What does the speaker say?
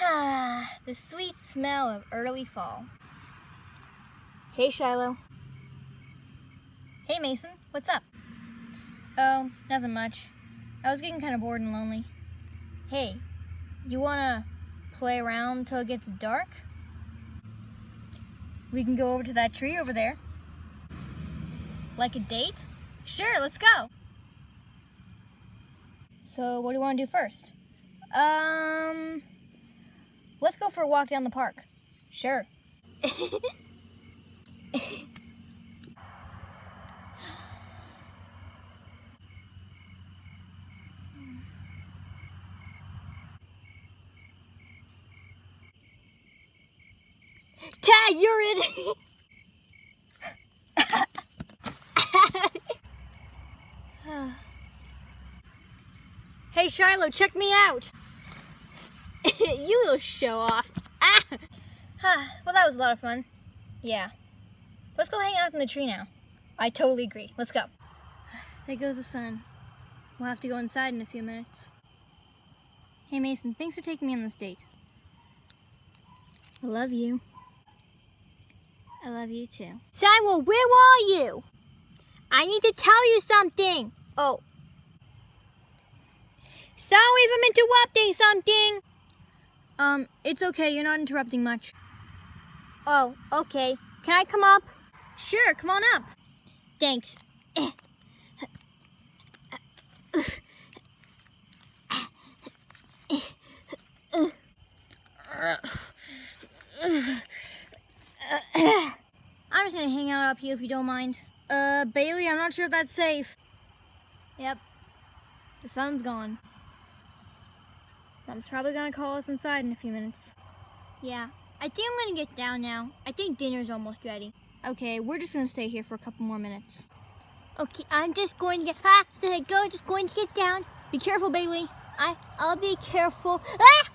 Ah, the sweet smell of early fall. Hey, Shiloh. Hey, Mason. What's up? Oh, nothing much. I was getting kind of bored and lonely. Hey, you wanna play around till it gets dark? We can go over to that tree over there. Like a date? Sure, let's go. So, what do you want to do first? Um, let's go for a walk down the park. Sure. Tag, you're in. hey, Shiloh, check me out. You little show off. Ah. well, that was a lot of fun. Yeah. Let's go hang out in the tree now. I totally agree. Let's go. There goes the sun. We'll have to go inside in a few minutes. Hey, Mason, thanks for taking me on this date. I love you. I love you too. Simon, where are you? I need to tell you something. Oh. Sorry if I'm interrupting something. Um, it's okay. You're not interrupting much. Oh, okay. Can I come up? Sure, come on up. Thanks. I'm just gonna hang out up here if you don't mind. Uh, Bailey, I'm not sure if that's safe. Yep. The sun's gone. Mom's probably gonna call us inside in a few minutes. Yeah. I think I'm gonna get down now. I think dinner's almost ready. Okay, we're just gonna stay here for a couple more minutes. Okay, I'm just going to get, ah, there I go, just going to get down. Be careful, Bailey. I, I'll be careful. Ah!